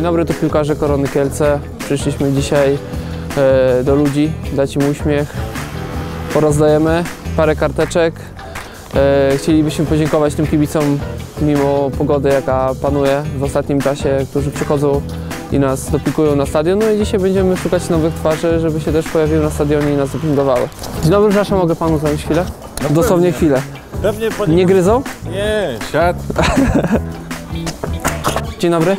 Dzień dobry, tu piłkarze Korony Kielce. Przyszliśmy dzisiaj e, do ludzi, dać im uśmiech. Porozdajemy parę karteczek. E, chcielibyśmy podziękować tym kibicom mimo pogody, jaka panuje w ostatnim czasie, którzy przychodzą i nas dopikują na stadion. No i dzisiaj będziemy szukać nowych twarzy, żeby się też pojawiły na stadionie i nas dopingowały. Dzień dobry, przepraszam, mogę panu zająć chwilę? Dosłownie chwilę. Pewnie. Nie gryzą? Nie, siad. Dzień dobry.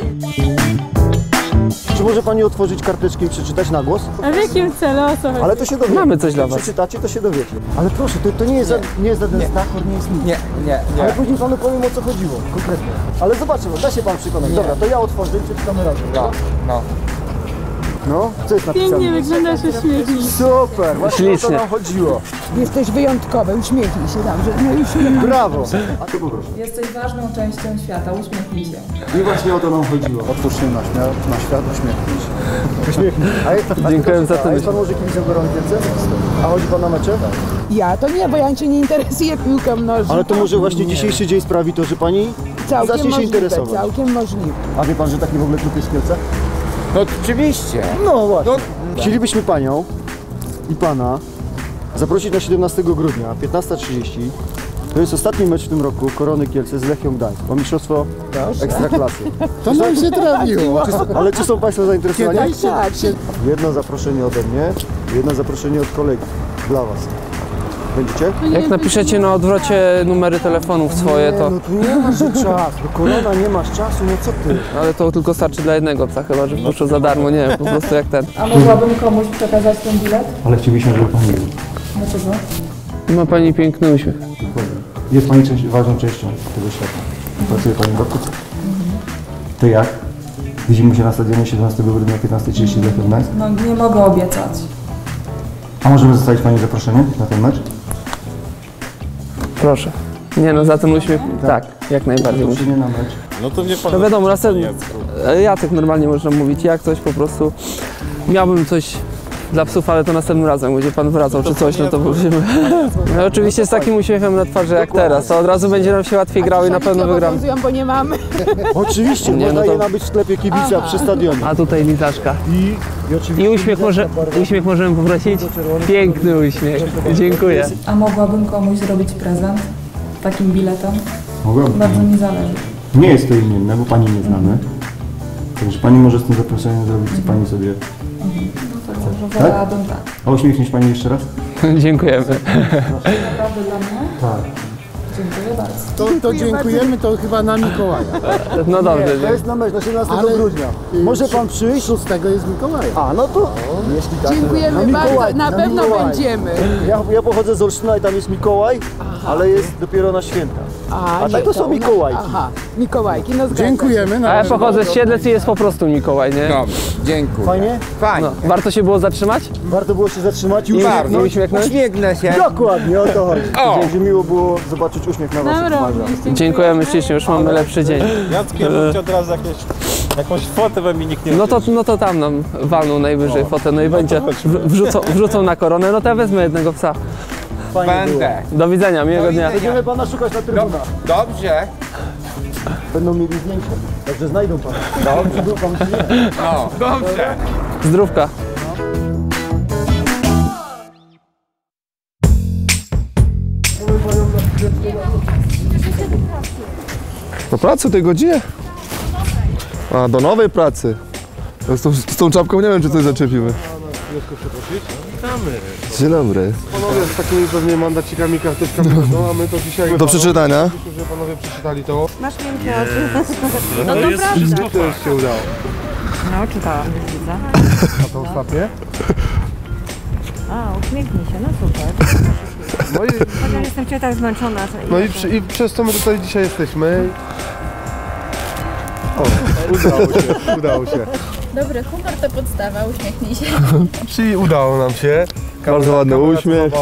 Czy może pani otworzyć karteczkę i przeczytać na głos? A w jakim celu o co chodzi? Ale to się dowiecie. Mamy coś dla was. Przeczytacie, to się dowiecie. Ale proszę, to, to nie jest, nie. nie jest żaden stakor, nie jest nic. Nie, nie, Ale nie. później panu powiem o co chodziło, konkretnie. Ale zobaczymy, da się pan przekonać. Dobra, to ja otworzę i przeczytamy razem. No, no. No, co jest napisane? Pięknie wyglądasz, uśmiechnij. Super, właśnie o to Ślicznie. nam chodziło. Jesteś wyjątkowy, uśmiechnij się dobrze. No i uśmiechnij. Brawo. A ty poproszę. Jesteś ważną częścią świata, uśmiechnij się. I właśnie o to nam chodziło. Otwórz się na, śmia- na świat, uśmiechnij się. Uśmiechnij. A jest, a Dziękuję to za A ten- jest pan może kibicem Gorąkiewce? A chodzi pan na mecze? Ja to nie, bo ja się nie interesuję piłką nożną. Ale to może właśnie dzisiejszy dzień sprawi to, że pani całkiem zacznie się możliwe, interesować. Całkiem możliwe. A wie pan, że taki w ogóle klub jest w Kielcach? No oczywiście. No właśnie. Chcielibyśmy panią i pana zaprosić na 17 grudnia, 15.30. To jest ostatni mecz w tym roku Korony Kielce z Lechią Gdańsk o mistrzostwo Ekstraklasy. To nam się trafiło. Ale czy są państwo zainteresowani? Tak, tak. Jedno zaproszenie ode mnie, jedno zaproszenie od kolegi dla was. Będziecie? Jak napiszecie na odwrocie numery telefonów swoje, to... No tu nie masz czas, no korona nie masz czasu, no co ty? Ale to tylko starczy dla jednego psa, chyba że wpuszczą za darmo, nie wiem, po prostu jak ten. A mogłabym komuś przekazać ten bilet? Ale chcielibyśmy, żeby Pani był. Dlaczego? Ma pani piękny uśmiech. Jest Pani część, ważną częścią tego świata. Pracuje Pani w Dokuc. To jak? Widzimy się na stadionie 17 grudnia 15.30 w Lechii Gdańsk. No nie mogę obiecać. A możemy zostawić Pani zaproszenie na ten mecz? Proszę. Nie no, za ten uśmiech, tak, jak najbardziej musi. Zaproszenie na mecz. No to nie pan... No wiadomo, następny, Nie, ja tak normalnie można mówić, jak coś po prostu, miałbym coś dla psów, ale to następnym razem, będzie pan wracał czy coś, no to musimy. No oczywiście z takim uśmiechem na twarzy jak teraz, to od razu będzie nam się łatwiej grało i na pewno wygramy. Bo nie mamy. Oczywiście, Nie, można no to- je nabyć w sklepie kibica przy stadionie. A tutaj litaczka. I, i oczywiście I uśmiech, może, uśmiech możemy poprosić? Piękny uśmiech, dziękuję. A mogłabym komuś zrobić prezent? Takim biletem? Mogłaby. Bardzo mi zależy. Nie jest to imienne, bo Pani nie znamy. Także Pani może z tym zaproszeniem zrobić, co Pani sobie... Wolałabym tak. A uśmiechnie się Pani jeszcze raz? Dziękujemy. Naprawdę dla mnie? Tak. Dziękuję bardzo. To, to dziękujemy, to chyba na Mikołaja. No dobrze, To nie? jest na mecz, na 17 Ale- grudnia. Może pan przyjść? 6 jest Mikołaja. A, no to jeśli tak. Dziękujemy na bardzo, Mikołaj, na pewno Mikołaj. będziemy. Ja, ja pochodzę z Olsztyna i tam jest Mikołaj, ale jest dopiero na święta. A tak to są Mikołajki. Aha, Mikołajki, no zgadza Dziękujemy. A Na ja pochodzę z Siedlec i jest po prostu Mikołaj, nie? Dobrze, dziękuję. Fajnie? Fajnie. No, warto się było zatrzymać? Warto było się zatrzymać i uśmiechnąć? Uśmiechnę się. Dokładnie, o to chodzi. O! Że miło było zobaczyć uśmiech na waszych twarzach. Dziękujemy ślicznie, już mamy lepszy dzień. Jackiem bym od razu jakieś, jakąś fotę we mnie nikt nie No to, no to tam nam walną najwyżej fotę, no i będzie, w- wrzucą, wrzucą na koronę, no to ja wezmę jednego psa. Fajnie było. Będę. Do widzenia, miłego dnia. Będziemy pana szukać na trybunach. Dobrze. Będą mieli zdjęcie, także znajdą pana. Dobrze. No, dobrze. Zdrówka. Do pracy tej godzinie? A, do nowej pracy. Z tą, z tą czapką nie wiem, czy coś zaczepimy. Dzień dobry. Panowie z takimi pewnie mandacikami, karteczkami, no a my to dzisiaj... Do przeczytania. Myślę, że panowie przeczytali to. Masz piękne oczy. No to prawda. To już się udało. No, czytałam, widzę. A to ostatnie? A, uśmiechnij się, no super. No i, Chociaż jestem cię tak zmęczona, że... no i, przy, i przez co my tutaj dzisiaj jesteśmy. O, udało się, udało się. Dobry humor to podstawa, uśmiechnij się. Czyli udało nam się. Bardzo ładny uśmiech.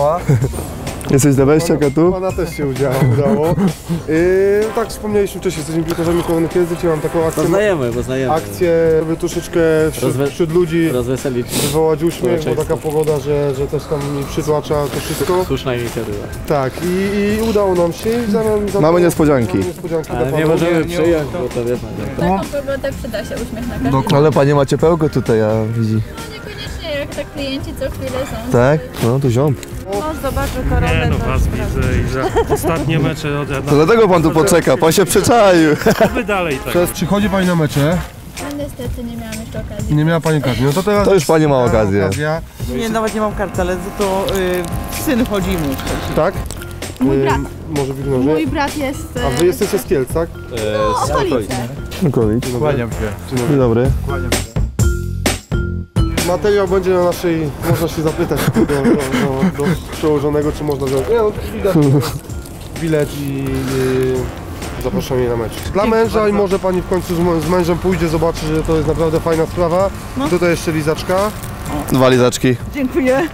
Jesteś na wejściach, a tu? Pana też się udziało, udało. Yy, tak wspomnieliśmy wcześniej, jesteśmy piłkarzami Kielce, dzisiaj mam taką akcję, Poznajemy, poznajemy. akcję żeby troszeczkę wśród, Rozwe- wśród ludzi Rozweselić. wywołać uśmiech, bo taka pogoda, że, że też tam mi przytłacza to wszystko. Słuszna inicjatywa. Tak, i, i udało nam się i za, za Mamy niespodzianki. Mamy niespodzianki Ale nie możemy przyjąć, bo to wie pan. jak. Taką pogodę przyda się uśmiech na każdym. Ale panie ma ciepełko tutaj, ja widzi. Niekoniecznie jak tak klienci co chwilę są. Tak? No to ziom. No zobaczę koronę. Nie no, to was widzę i że ostatnie mecze od To dlatego pan tu poczeka, pan się przyczaił. Oby dalej tak. Przez, przychodzi Pani na mecze, No niestety nie miałam jeszcze okazji. nie miała Pani okazji, no to teraz To już Pani ma okazję. okazja. Nie, nawet nie mam karty, ale za to y, syn chodzi mu. Tak? Mój Yy, brat. Może wygląda. Mój brat jest... A Wy jesteście z Kielc, tak? z okolicy. Okolic. Kłaniam się. Dzień dobry. Materiał będzie na naszej, można się zapytać do, do, do, do przełożonego, czy można wziąć. Nie no, widać bilet i yy, zapraszam jej na mecz. Dla męża i może pani w końcu z, z mężem pójdzie, zobaczy, że to jest naprawdę fajna sprawa. Tutaj jeszcze lizaczka. Dwa lizaczki. Dziękuję.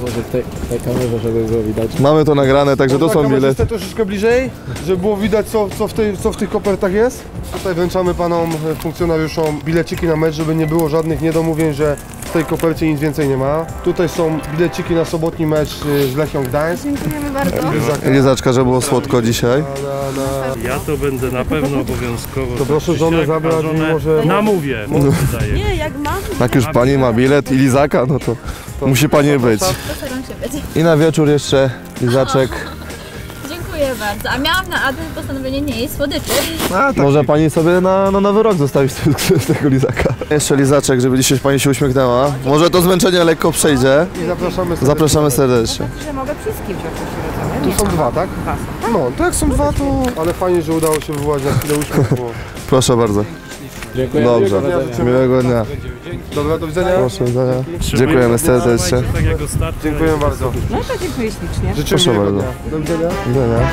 Może w tej, tej kamerze, żeby było widać. Mamy to nagrane, także to są bilety. troszeczkę bliżej, żeby było widać co, co, w tej, co w tych kopertach jest. Tutaj wręczamy panom e, funkcjonariuszom bileciki na mecz, żeby nie było żadnych niedomówień, że tej kopercie nic więcej nie ma. Tutaj są bileciki na sobotni mecz e, z Lechią Gdańsk. Dziękujemy bardzo. Lizaczka, żeby było słodko dzisiaj. Ja to będę na pewno obowiązkowo. To proszę żonę zabrać i może- Namówię, daję. Nie, jak mam, Jak już pani ma bilet i lizaka, no to musi pani być. I na wieczór jeszcze lizaczek. Dziękuję bardzo. A miałam na adres postanowienie nie jeść słodyczy. Może pani sobie na, na nowy rok zostawić z tego lizaka. Jeszcze lizaczek, żeby dzisiaj pani się uśmiechnęła. Może to zmęczenie lekko przejdzie. I zapraszamy serdecznie. Zapraszamy serdecznie. że mogę wszystkim wziąć uświadczenie. Tu są dwa, tak? No, to jak są dwa, to... Ale fajnie, że udało się wywołać na chwilę uśmiech, bo... Proszę bardzo. Dziękuję. Dobrze. Miłego dnia. Dobra, do widzenia. Proszę, do widzenia. Dziękujemy się, serdecznie. Tak. Dziękuję bardzo. No to dziękuję ślicznie. Życzę Proszę bardzo. dnia. Do widzenia. Do widzenia.